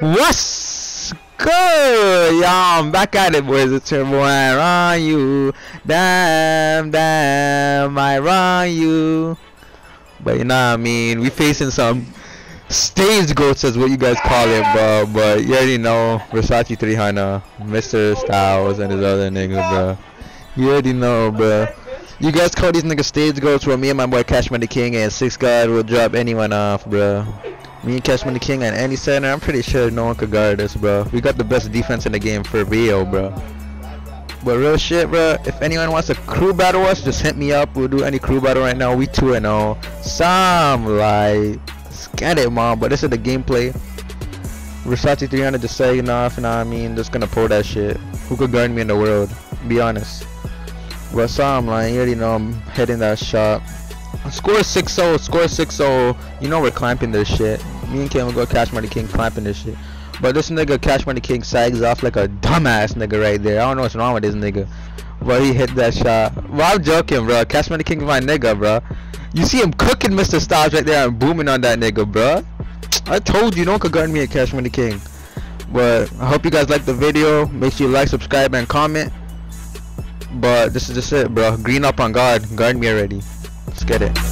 What's good? Y'all, I'm back at it, boys. It's your boy, iRunYew. Damn, damn, iRunYew. But you know what I mean? We facing some stage goats, is what you guys call it, bro. But you already know Versace 300, Mr. Styles, and his other niggas, bro. You already know, bro. You guys call these niggas stage goats, where me and my boy Cashman the King and Six God will drop anyone off, bro. Me and Cashman the King and any center, I'm pretty sure no one could guard us, bro. We got the best defense in the game for real, bro. But real shit, bro. If anyone wants to crew battle us, just hit me up. We'll do any crew battle right now. We 2 and 0. Some like, get it, mom. But this is the gameplay. Versace 300 just saying off, you know what I mean? Just gonna pull that shit. Who could guard me in the world? Be honest. But some like, you already know I'm hitting that shot. Score 6-0, score 6-0. You know we're clamping this shit. Me and Kim will go Cash Money King clamping this shit. But this nigga Cash Money King sags off like a dumbass nigga right there. I don't know what's wrong with this nigga. But he hit that shot. Well, I'm joking, bro. Cash Money King is my nigga, bro. You see him cooking Mr. Styles right there and booming on that nigga, bro. I told you, one could guard me at Cash Money King. But I hope you guys like the video. Make sure you like, subscribe, and comment. But this is just it, bro. Green up on guard. Guard me already. Let's get it.